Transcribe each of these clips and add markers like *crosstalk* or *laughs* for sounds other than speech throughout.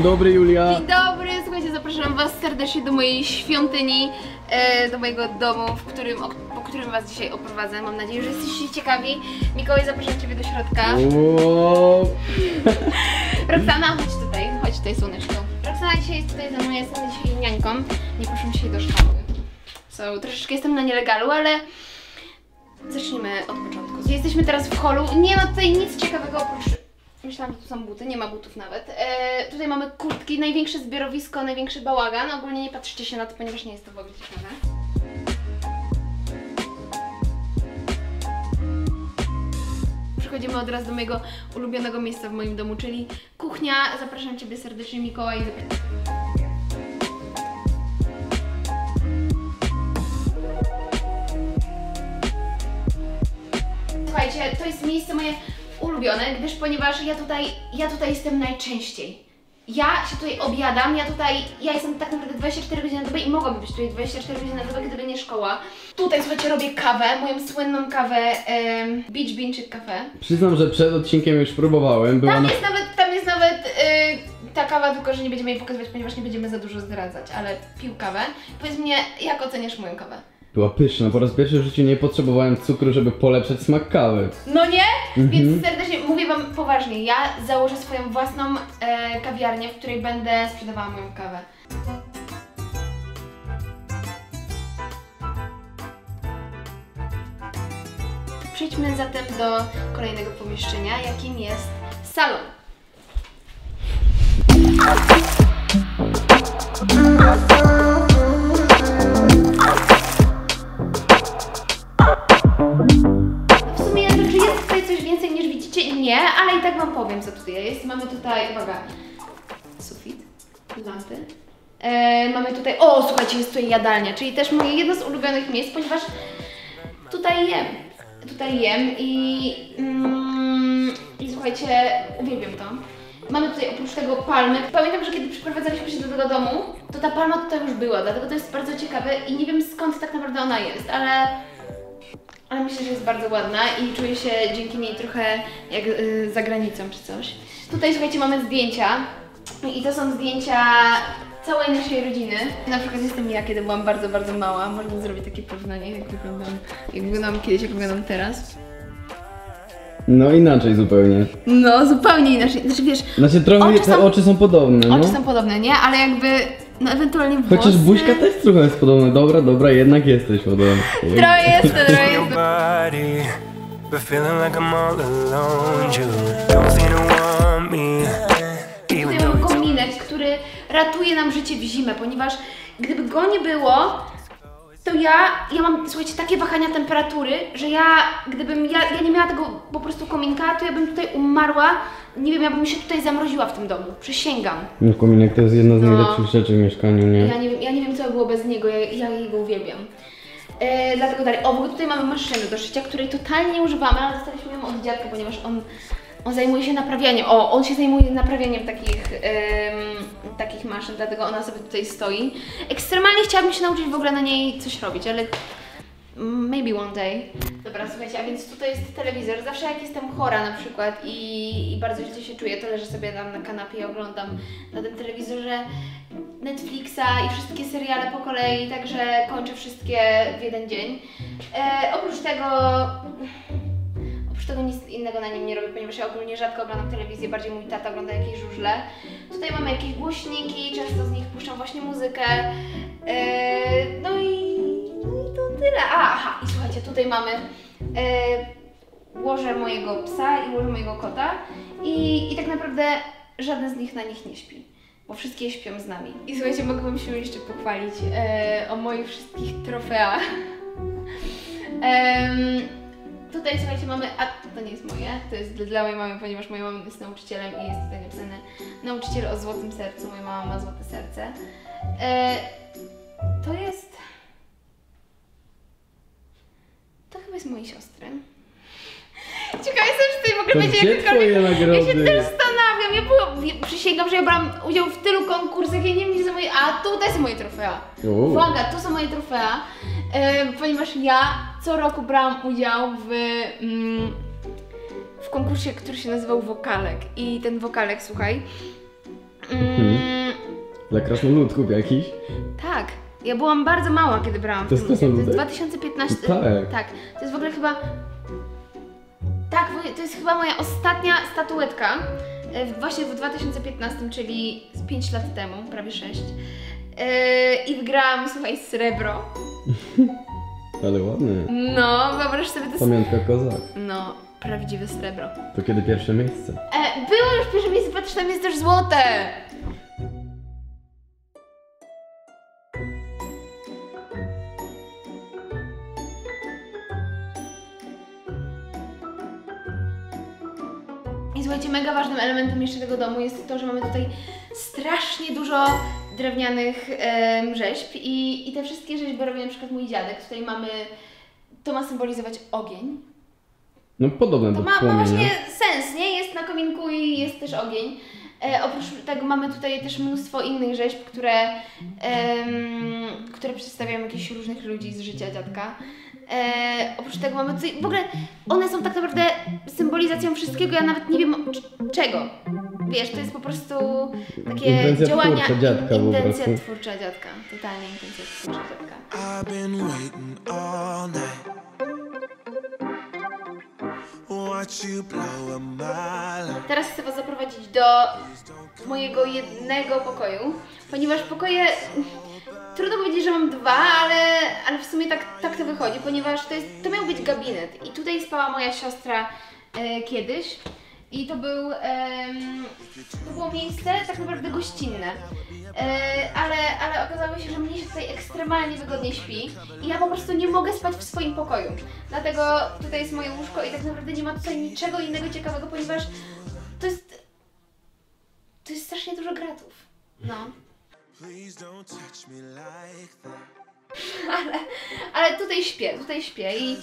Dzień dobry Julia. Dzień dobry, słuchajcie, zapraszam Was serdecznie do mojej świątyni, e, do mojego domu, w którym, po którym Was dzisiaj oprowadzę. Mam nadzieję, że jesteście ciekawi. Mikołaj, zapraszam Ciebie do środka. Wow. *laughs* Roxana, chodź tutaj, chodź tutaj, słoneczko. Roxana dzisiaj jest tutaj ze mną, ja jestem dzisiaj niańką. Nie poszłam dzisiaj do szkoły. So, troszeczkę jestem na nielegalu, ale zacznijmy od początku. Jesteśmy teraz w holu. Nie ma tutaj nic ciekawego oprócz... Myślałam, że tu są buty, nie ma butów nawet. E, tutaj mamy kurtki, największe zbiorowisko, największy bałagan. Ogólnie nie patrzcie się na to, ponieważ nie jest to w ogóle ciekawe. Przechodzimy od razu do mojego ulubionego miejsca w moim domu, czyli kuchnia. Zapraszam Ciebie serdecznie, Mikołaj. Słuchajcie, to jest miejsce moje ulubione, gdyż ponieważ ja tutaj, ja tutaj jestem najczęściej. Ja się tutaj obiadam, ja tutaj, ja jestem tak naprawdę 24 godziny na dobę i mogłabym być tutaj 24 godziny na dobę, gdyby nie szkoła. Tutaj, słuchajcie, robię kawę, moją słynną kawę em, Beach Bean czy kawę. Przyznam, że przed odcinkiem już próbowałem. Była Tam na... jest nawet, tam jest nawet y, ta kawa, tylko że nie będziemy jej pokazywać, ponieważ nie będziemy za dużo zdradzać, ale pił kawę. Powiedz mnie, jak oceniasz moją kawę? Była pyszna. Po raz pierwszy w życiu nie potrzebowałem cukru, żeby polepszać smak kawy. No nie? Mhm. Więc serdecznie mówię Wam poważnie, ja założę swoją własną e, kawiarnię, w której będę sprzedawała moją kawę. Przejdźmy zatem do kolejnego pomieszczenia, jakim jest salon. Nie, ale i tak Wam powiem, co tutaj jest. Mamy tutaj, uwaga, sufit, lampy. E, mamy tutaj, o słuchajcie, jest tutaj jadalnia, czyli też moje jedno z ulubionych miejsc, ponieważ tutaj jem. Tutaj jem i, mm, i słuchajcie, uwielbiam to. Mamy tutaj oprócz tego palmy. Pamiętam, że kiedy przeprowadzaliśmy się do tego domu, to ta palma tutaj już była, dlatego to jest bardzo ciekawe i nie wiem skąd tak naprawdę ona jest, ale ale myślę, że jest bardzo ładna i czuję się dzięki niej trochę jak y, za granicą czy coś. Tutaj słuchajcie, mamy zdjęcia i to są zdjęcia całej naszej rodziny. Na przykład jestem ja, kiedy byłam bardzo, bardzo mała. Można zrobić takie porównanie, jak wyglądam, jak wyglądam kiedyś, jak wyglądam teraz. No inaczej zupełnie. No, zupełnie inaczej. Znaczy wiesz, Znaczy trochę Oczy te są- oczy są podobne, no. oczy są podobne, nie? Ale jakby, no ewentualnie włosy... Chociaż buźka też trochę jest podobna. Dobra, dobra, jednak jesteś podobna. Trochę jest, to trochę jest. but feeling like I'm all alone. You don't seem to want me, kominek, który ratuje nam życie w zimę, ponieważ gdyby go nie było, to ja, ja mam, słuchajcie, takie wahania temperatury, że ja, gdybym, ja, ja nie miała tego po prostu kominka, to ja bym tutaj umarła, nie wiem, ja bym się tutaj zamroziła w tym domu, przysięgam. No kominek to jest jedna z No. najlepszych rzeczy w mieszkaniu, nie? Ja nie wiem, ja nie wiem co by było bez niego, ja, ja jego uwielbiam. E, dlatego dalej, o, w ogóle tutaj mamy maszynę do szycia, której totalnie nie używamy, ale dostaliśmy ją od dziadka, ponieważ on, on zajmuje się naprawianiem, o, on się zajmuje naprawianiem takich, em, takich maszyn, dlatego ona sobie tutaj stoi. Ekstremalnie chciałabym się nauczyć w ogóle na niej coś robić, ale maybe one day. Dobra, słuchajcie, a więc tutaj jest telewizor. Zawsze jak jestem chora na przykład i, i bardzo źle się czuję, to leżę sobie tam na kanapie i oglądam na tym telewizorze Netflixa i wszystkie seriale po kolei, także kończę wszystkie w jeden dzień. E, oprócz tego tego nic innego na nim nie robię, ponieważ ja ogólnie rzadko oglądam telewizję, bardziej mój tata ogląda jakieś żużle. Tutaj mamy jakieś głośniki, często z nich puszczam właśnie muzykę. E, no i, no i to tyle. A, aha, i słuchajcie, tutaj mamy e, łoże mojego psa i łoże mojego kota i, i tak naprawdę żaden z nich na nich nie śpi, bo wszystkie śpią z nami. I słuchajcie, mogę Wam się jeszcze pochwalić e, o moich wszystkich trofeach. *laughs* Em, tutaj słuchajcie, mamy, a to nie jest moje, to jest dla mojej mamy, ponieważ moja mama jest nauczycielem i jest tutaj napisane nauczyciel o złotym sercu, moja mama ma złote serce. E, to jest, to chyba jest mojej siostry. *laughs* Ciekawe jestem, czy tutaj w ogóle To będzie jakakolwiek... Ja się też zastanawiam, ja byłam, ja przysięgam, że ja brałam udział w tylu konkursach, ja nie wiem, gdzie są moje, a tutaj są moje trofea. Uwaga, tu są moje trofea, e, ponieważ ja co roku brałam udział w, mm, w konkursie, który się nazywał Wokalek. I ten Wokalek, słuchaj, Mm, Dla krasnoludków jakiś? tak. Ja byłam bardzo mała, kiedy brałam w To jest tym udział. To jest krasnoludek? 2015. Tak. Tak. To jest w ogóle chyba. Tak, to jest chyba moja ostatnia statuetka. e, w- Właśnie w 2015, czyli z 5 lat temu, prawie 6. I wygrałam, słuchaj, srebro. *laughs* Ale ładny. No, wyobraź sobie, to. Pamiątka kozak. No, prawdziwe srebro. To kiedy pierwsze miejsce? E, było już pierwsze miejsce, patrz, tam jest też złote! I słuchajcie, mega ważnym elementem jeszcze tego domu jest to, że mamy tutaj strasznie dużo drewnianych em, rzeźb i, i te wszystkie rzeźby robi na przykład mój dziadek. Tutaj mamy, to ma symbolizować ogień, No podobne to do ma, ma właśnie sens, nie? Jest na kominku i jest też ogień. E, oprócz tego mamy tutaj też mnóstwo innych rzeźb, które, em, które przedstawiają jakichś różnych ludzi z życia dziadka. E, oprócz tego mamy tutaj, w ogóle one są tak naprawdę symbolizacją wszystkiego, ja nawet nie wiem c- czego. Wiesz, to jest po prostu takie Intencja działania, twórcza dziadka intencja twórcza dziadka, totalnie intencja twórcza dziadka. I've been waiting all night. Watch you blow a mile. Teraz chcę Was zaprowadzić do mojego jednego pokoju, ponieważ pokoje. Trudno powiedzieć, że mam dwa, ale, ale w sumie tak, tak to wychodzi, ponieważ to, jest, to miał być gabinet. I tutaj spała moja siostra e, kiedyś. I to był. to było miejsce tak naprawdę gościnne. E, ale, ale okazało się, że mnie się tutaj ekstremalnie wygodnie śpi i ja po prostu nie mogę spać w swoim pokoju. Dlatego tutaj jest moje łóżko i tak naprawdę nie ma tutaj niczego innego ciekawego, ponieważ to jest. To jest strasznie dużo gratów. No. Please don't touch me like that. *laughs* Ale, ale tutaj śpię, tutaj śpię i,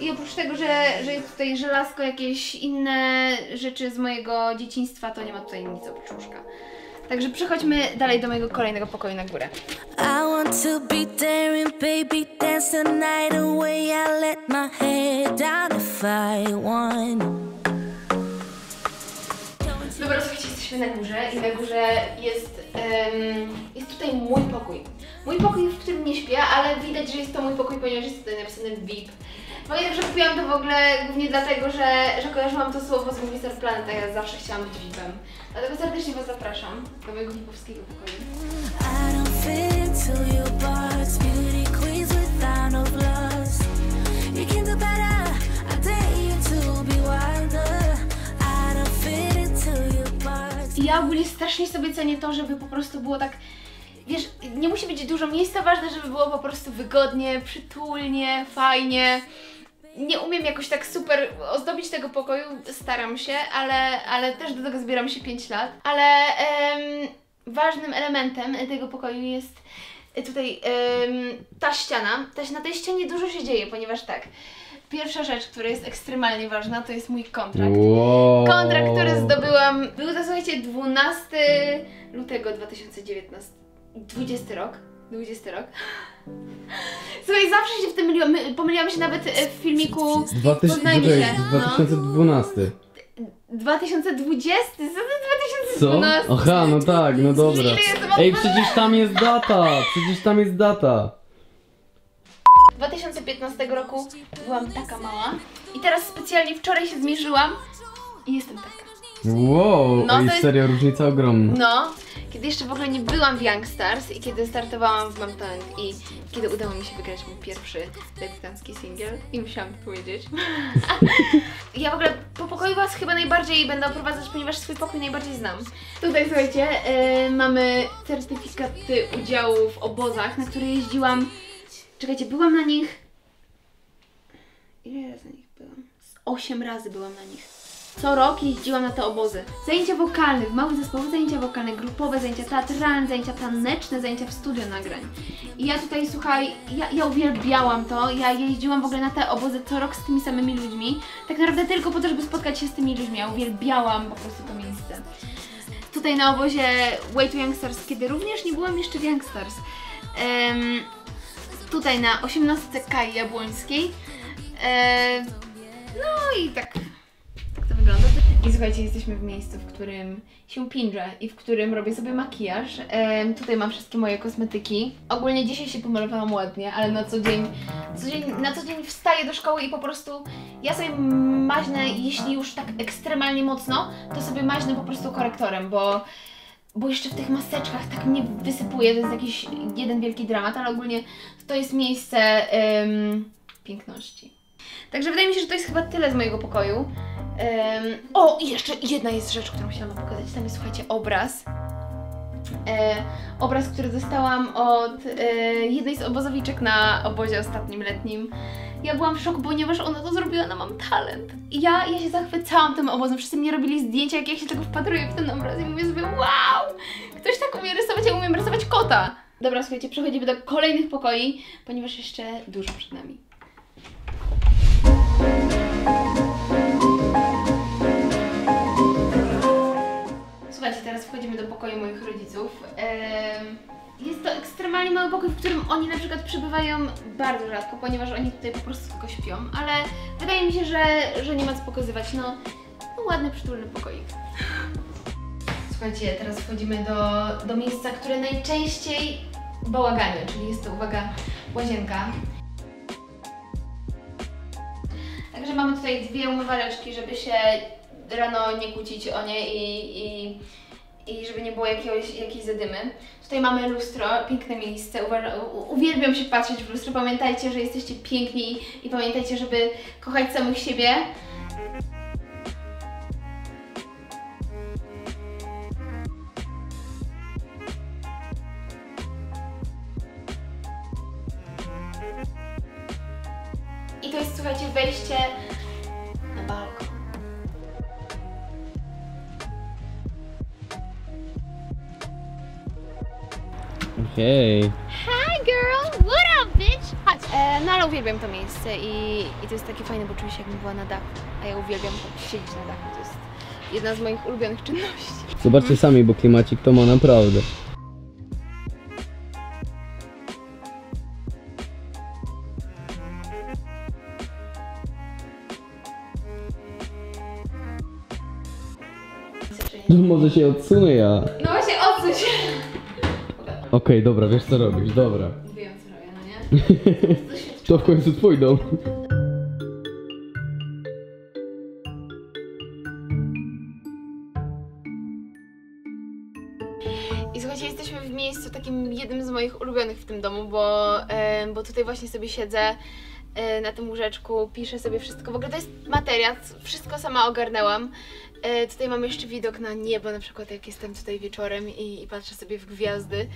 i oprócz tego, że, że jest tutaj żelazko, jakieś inne rzeczy z mojego dzieciństwa, to nie ma tutaj nic oprócz łóżka. Także przechodźmy dalej do mojego kolejnego pokoju na górę. I want to be daring, baby, dance the night away. I let my head down if I want. Dobra, słuchajcie, jesteśmy na górze i na górze jest, em, jest tutaj mój pokój. Mój pokój, w którym nie śpię, ale widać, że jest to mój pokój, ponieważ jest tutaj napisane VIP. No i także kupiłam to w ogóle głównie dlatego, że, że kojarzyłam to słowo z Movie Star Planet, a ja zawsze chciałam być VIP-em. Dlatego serdecznie Was zapraszam do mojego VIP-owskiego pokoju. No ja ogólnie strasznie sobie cenię to, żeby po prostu było tak, wiesz, nie musi być dużo miejsca, ważne, żeby było po prostu wygodnie, przytulnie, fajnie. Nie umiem jakoś tak super ozdobić tego pokoju, staram się, ale, ale też do tego zbieram się 5 lat. Ale em, ważnym elementem tego pokoju jest tutaj em, ta ściana. Ta, na tej ścianie dużo się dzieje, ponieważ tak, pierwsza rzecz, która jest ekstremalnie ważna, to jest mój kontrakt. Wow. Kontrakt, który zdobyłam, był to słuchajcie 12 lutego 2019. 20 rok. 20 rok. Słuchaj, zawsze się w tym myliłam. My- Pomyliłam się nawet e, w filmiku 2000, Poznajmy czekaj, się. No. 2012. 2020. Co to Co? 2012? Aha, no tak, no dobra. Ile Ej, przecież tam jest data! Przecież tam jest data! 2015 roku byłam taka mała i teraz specjalnie wczoraj się zmierzyłam i jestem taka. Wow, No, ej, to jest- serio, różnica ogromna. No, kiedy jeszcze w ogóle nie byłam w Youngstars i kiedy startowałam w Mam Talent i kiedy udało mi się wygrać mój pierwszy debiutancki singiel i musiałam to powiedzieć. *laughs* ja w ogóle po pokoju Was chyba najbardziej będę oprowadzać, ponieważ swój pokój najbardziej znam. Tutaj słuchajcie, yy, mamy certyfikaty udziału w obozach, na które jeździłam. Czekajcie, byłam na nich. Ile razy na nich byłam? Z Osiem razy byłam na nich. Co rok jeździłam na te obozy. Zajęcia wokalne, w małych zespołach zajęcia wokalne, grupowe zajęcia teatralne, zajęcia taneczne, zajęcia w studio nagrań. I ja tutaj, słuchaj, ja, ja uwielbiałam to, ja jeździłam w ogóle na te obozy co rok z tymi samymi ludźmi, tak naprawdę tylko po to, żeby spotkać się z tymi ludźmi, ja uwielbiałam po prostu to miejsce. Tutaj na obozie Way to Youngstars, kiedy również nie byłam jeszcze w Youngstars. Em, tutaj na 18 Kai Jabłońskiej. E, no i tak. I słuchajcie, jesteśmy w miejscu, w którym się pinżę i w którym robię sobie makijaż. Em, tutaj mam wszystkie moje kosmetyki. Ogólnie dzisiaj się pomalowałam ładnie, ale na co dzień, co dzień, na co dzień wstaję do szkoły i po prostu ja sobie maźnę, jeśli już tak ekstremalnie mocno, to sobie maźnę po prostu korektorem, bo bo jeszcze w tych maseczkach tak mnie wysypuje, to jest jakiś jeden wielki dramat, ale ogólnie to jest miejsce em, piękności. Także wydaje mi się, że to jest chyba tyle z mojego pokoju. Em, o, i jeszcze jedna jest rzecz, którą chciałam pokazać. Tam jest, słuchajcie, obraz. E, obraz, który dostałam od e, jednej z obozowiczek na obozie ostatnim letnim. Ja byłam w szoku, ponieważ ona to zrobiła na Mam Talent. Ja, ja się zachwycałam tym obozem. Wszyscy mnie robili zdjęcia, jak ja się tego wpatruję w ten obraz i mówię sobie, wow! Ktoś tak umie rysować, ja umiem rysować kota. Dobra, słuchajcie, przechodzimy do kolejnych pokoi, ponieważ jeszcze dużo przed nami. Słuchajcie, teraz wchodzimy do pokoju moich rodziców. Jest to ekstremalnie mały pokój, w którym oni na przykład przybywają bardzo rzadko, ponieważ oni tutaj po prostu tylko śpią, ale wydaje mi się, że, że nie ma co pokazywać. No, no ładny, przytulny pokoik. Słuchajcie, teraz wchodzimy do, do miejsca, które najczęściej bałaganie, czyli jest to, uwaga, łazienka. Także mamy tutaj dwie umywaleczki, żeby się rano nie kłócić o nie i, i, i żeby nie było jakiegoś, jakiejś zadymy. Tutaj mamy lustro, piękne miejsce. Uwielbiam się patrzeć w lustro. Pamiętajcie, że jesteście piękni i pamiętajcie, żeby kochać samych siebie. I to jest, słuchajcie, wejście na balkon. Hej. Hi girl, what up bitch? Chodź. E, no ale uwielbiam to miejsce i, i to jest takie fajne, bo czuję się jakbym była na dachu. A ja uwielbiam siedzieć na dachu, to jest jedna z moich ulubionych czynności. Zobaczcie sami, bo klimacik to ma naprawdę. Może się odsunę ja. No właśnie, odsuń się. Okej, dobra, wiesz co robisz, dobra. Wiem co robię, no nie? *laughs* To w końcu twój dom. I słuchajcie, jesteśmy w miejscu takim jednym z moich ulubionych w tym domu, bo, e, bo tutaj właśnie sobie siedzę na tym łóżeczku, piszę sobie wszystko. W ogóle to jest materia, c- wszystko sama ogarnęłam. E, tutaj mam jeszcze widok na niebo, na przykład jak jestem tutaj wieczorem i, i patrzę sobie w gwiazdy.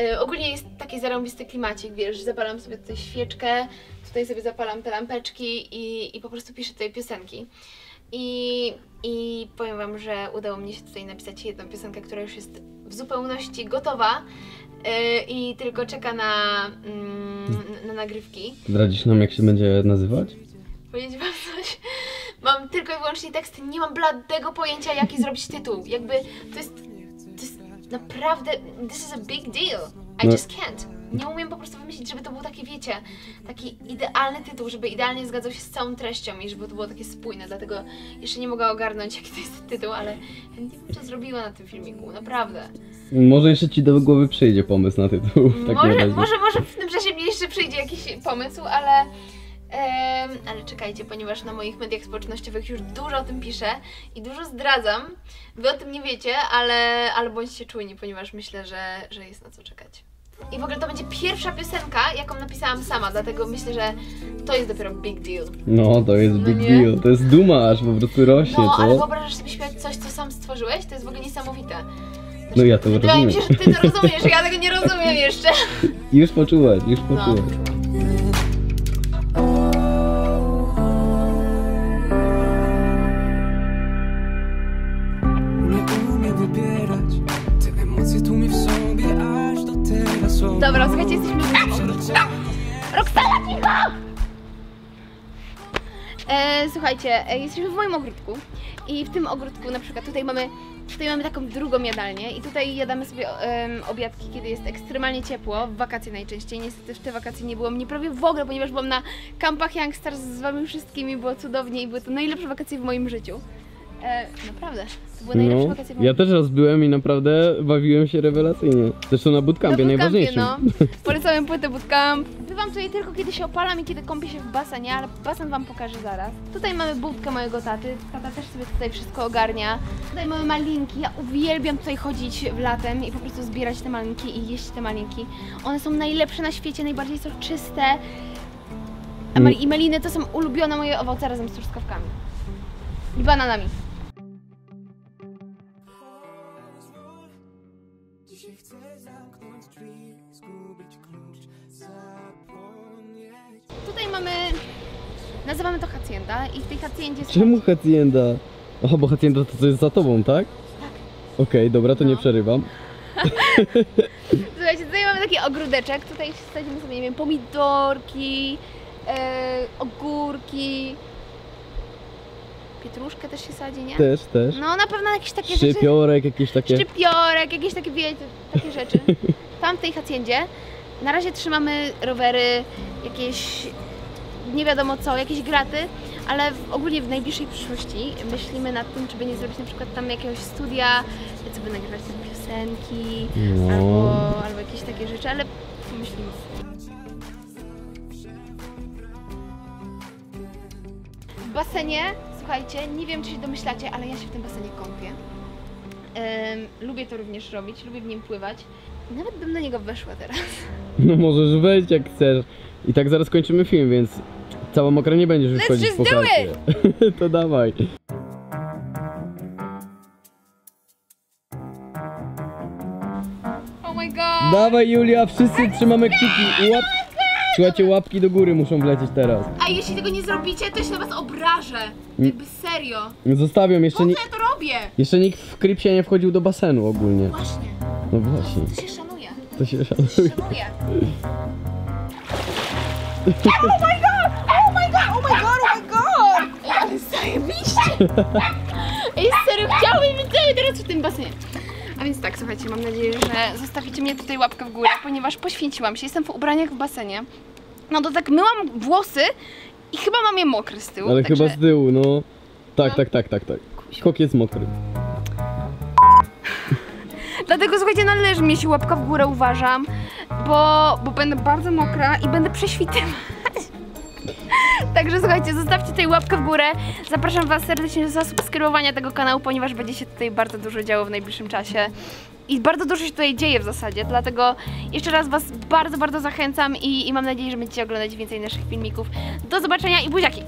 E, ogólnie jest taki zarąbisty klimacik, wiesz, zapalam sobie tutaj świeczkę, tutaj sobie zapalam te lampeczki i, i po prostu piszę tutaj piosenki. I, I powiem Wam, że udało mi się tutaj napisać jedną piosenkę, która już jest w zupełności gotowa i tylko czeka na, mm, na nagrywki. Zdradzisz nam, jak się będzie nazywać? Powiedzieć Wam coś? Mam tylko i wyłącznie tekst, nie mam bladego pojęcia, jaki zrobić tytuł. Jakby to jest, to jest naprawdę, this is a big deal. I No. just can't. Nie umiem po prostu wymyślić, żeby to był taki, wiecie, taki idealny tytuł, żeby idealnie zgadzał się z całą treścią i żeby to było takie spójne, dlatego jeszcze nie mogę ogarnąć, *laughs* jaki to jest tytuł, ale chętnie bym to zrobiła na tym filmiku, naprawdę. Może jeszcze ci do głowy przyjdzie pomysł na tytuł w takim Może, razie. może, może w tym czasie mi jeszcze przyjdzie jakiś pomysł, ale, ale czekajcie, ponieważ na moich mediach społecznościowych już dużo o tym piszę i dużo zdradzam. Wy o tym nie wiecie, ale, ale bądźcie czujni, ponieważ myślę, że, że jest na co czekać. I w ogóle to będzie pierwsza piosenka, jaką napisałam sama, dlatego myślę, że to jest dopiero big deal. No, to jest No big nie? deal. To jest duma aż po prostu rośnie, No, ale co? wyobrażasz sobie śpiewać coś, co sam stworzyłeś? To jest w ogóle niesamowite. No ja to Wydaje mi rozumiem. się, że ty to rozumiesz, ja tego nie rozumiem jeszcze. *laughs* Już poczułeś, już No, słuchajcie, e, jesteśmy w moim ogródku i w tym ogródku na przykład tutaj mamy, tutaj mamy taką drugą jadalnię i tutaj jadamy sobie em, obiadki, kiedy jest ekstremalnie ciepło, w wakacje najczęściej. Niestety w te wakacje nie było mnie prawie w ogóle, ponieważ byłam na kampach Youngstars z wami wszystkimi, było cudownie i były to najlepsze wakacje w moim życiu. E, naprawdę, to były najlepsze No, wakacje w ja też raz byłem i naprawdę bawiłem się rewelacyjnie. Zresztą na bootcampie, Na najważniejszym. no. *laughs* Polecamy płytę bootcamp. Bywam tutaj tylko kiedy się opalam i kiedy kąpię się w basenie, ale basen wam pokażę zaraz. Tutaj mamy budkę mojego taty. Tata też sobie tutaj wszystko ogarnia. Tutaj mamy malinki. Ja uwielbiam tutaj chodzić w latem i po prostu zbierać te malinki i jeść te malinki. One są najlepsze na świecie, najbardziej soczyste. A mal- I maliny to są ulubione moje owoce razem z truskawkami. I bananami. Nazywamy to hacienda i w tej haciendzie... Czemu hacienda? Aha, bo hacienda to co jest za tobą, tak? Okej, dobra, to nie No. przerywam. *laughs* Słuchajcie, tutaj mamy taki ogródeczek, tutaj wsadzimy sobie, nie wiem, pomidorki, e, ogórki, pietruszkę też się sadzi, nie? Też, też. No na pewno jakieś takie rzeczy, Szczypiorek, jakieś takie... szczypiorek, jakieś takie, wiecie, takie rzeczy. *laughs* Tam w tej haciendzie na razie trzymamy rowery, jakieś nie wiadomo co, jakieś graty, ale w, ogólnie w najbliższej przyszłości myślimy nad tym, czy by nie zrobić na przykład tam jakiegoś studia, co by nagrywać tam piosenki, No. albo, albo jakieś takie rzeczy, ale pomyślimy. W basenie, słuchajcie, nie wiem czy się domyślacie, ale ja się w tym basenie kąpię. Lubię to również robić, lubię w nim pływać. Nawet bym do niego weszła teraz. *laughs* No możesz wejść jak chcesz. I tak zaraz kończymy film, więc cała mokra nie będziesz już chodzić just po do chacie. *laughs* to dawaj. Oh my god! Dawaj Julia, wszyscy trzymamy kciuki. Łap... Słuchajcie, łapki do góry muszą wlecieć teraz. A jeśli tego nie zrobicie, to się na was obrażę. Jakby serio. Zostawiam, jeszcze, Po ni co ja to robię? jeszcze nikt w Krypsie nie wchodził do basenu ogólnie. Właśnie, No właśnie, to się szanuje. to się szanuje. Szanuję. Oh my god! Oh my god! Oh my god! Oh my god! Ej, ale zajebiście! Ej, serio, chciałabym być cały teraz w tym basenie. A więc tak, słuchajcie, mam nadzieję, że zostawicie mnie tutaj łapkę w górę, ponieważ poświęciłam się. Jestem w ubraniach w basenie. No to tak myłam włosy i chyba mam je mokre z tyłu. Ale także... chyba z tyłu, no. Tak, No. tak, tak, tak, tak. Kok jest mokry. *laughs* Dlatego słuchajcie, należy mi się łapka w górę, uważam, bo, bo będę bardzo mokra i będę prześwitywać. *laughs* Także słuchajcie, zostawcie tutaj łapkę w górę. Zapraszam Was serdecznie do zasubskrybowania tego kanału, ponieważ będzie się tutaj bardzo dużo działo w najbliższym czasie. I bardzo dużo się tutaj dzieje w zasadzie, dlatego jeszcze raz Was bardzo, bardzo zachęcam i, i mam nadzieję, że będziecie oglądać więcej naszych filmików. Do zobaczenia i buziaki!